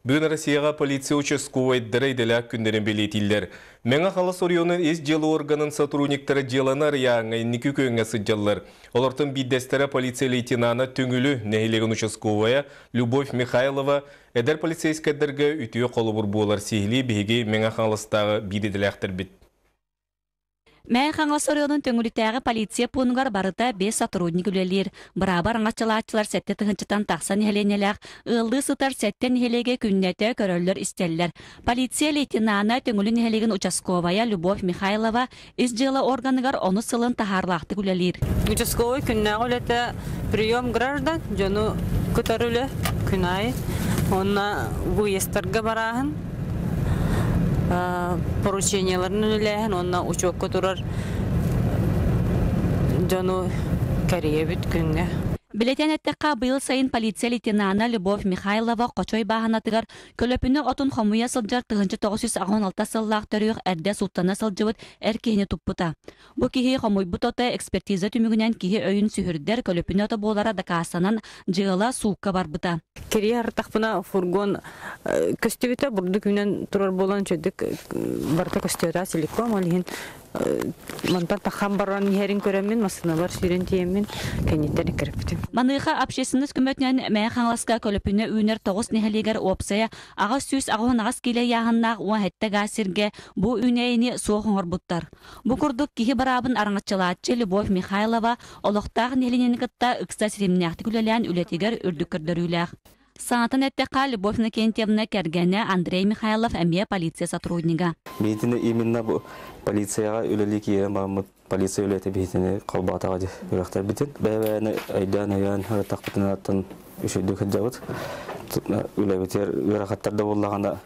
Бүгін Россияға полиция участковый дырайдыла күндерін белетілдер. Меңа қалас орионы ес желі органын сотрудниктары желанар яңы некі күйіңе сыджалар. Олардың биддестері полиция лейтенаны түңілі нәхилеген участковая Любовь Михайлова әдір полицейскәдіргі үтіе қолы бұр болар сейлі бейге меңа қаластағы бидеділәқтір бит. Мән хаңас орионун төңүлүтәгы полиция пунугар барыта бес сотрудник үлелер. Барабар аңачылаачылар сәтте тыгынчытан тақсан хеленеләк, ылды сытар сәттен хелеге күннәтә көрөллөр истеллер. Полиция лейтенана төңүлүн хелеген участковая Любовь Михайлова изжела органыгар оны сылын тахарлақты үлелер. Участковый күннәгы үләтә прием граждан, жону көтәрүле күнай. Онна выездтарга бараһын, порученияларын үләһен, онна учокка турар жону кәрие бит күнгә. Билетен әттәкка быйыл сайын полиция лейтенана Любовь Михайлова қочой бағанатыгар көлөпүнө отун хомуя сылжар тыгынчы 916 сыллаах төрүөх әрдә султана сылжыбыт әр кихини туппута. Бу кихи хомуй бутота экспертиза түмүгүнен кихи өйүн сүһүрдер көлөпүнө ото болара дакаасанан жыгыла суукка барбыта. Кирия артақпына фургон көстөбүтә бурду күнен турар болан чөдүк барта алин Мантан тахан баран нихерин көрәмин, масыналар сүйрен тиемин, кәнеттен керептим. Маныха общественность көмөтнен мә хаңласка көлөпүнө үйнер тогус нехелигер опсая агас киле яһаннак уа хетте гасирге бу үнейни соохоңор буттар. Бу курдук кихи барабын араңачылаачы Любовь Михайлова олохтаах нехелинен кытта ыкса сиримнәхти күлелән үлетигер үрдүкөрдөрүләх. Саатын әттеқа Любовь Накентьевна кәргәне Андрей Михайлов әмия полиция сотруднига. Бейтіне именно полицияға үлелі киен бамыт полиция үлеті бейтіне қалбатаға де үрақтар бітін. Бәйбәйіні айдан аян ұраттақ бітін аттан үшеді күджабыт. Үле бітер үрақаттарда болағанда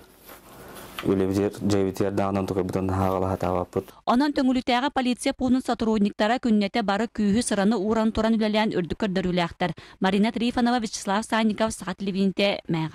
үле бітер жай бітер дағынан тұқы бітін хағала хатаға бұт. Онан төңүлүтәгә полиция пунун сотрудниктара күннәтә бары күйі сыраны уран туран үләлән үрдүкөрдөрүләхтер. Марина Трифонова, Вячеслав Санников, Сахат Левинте, Мән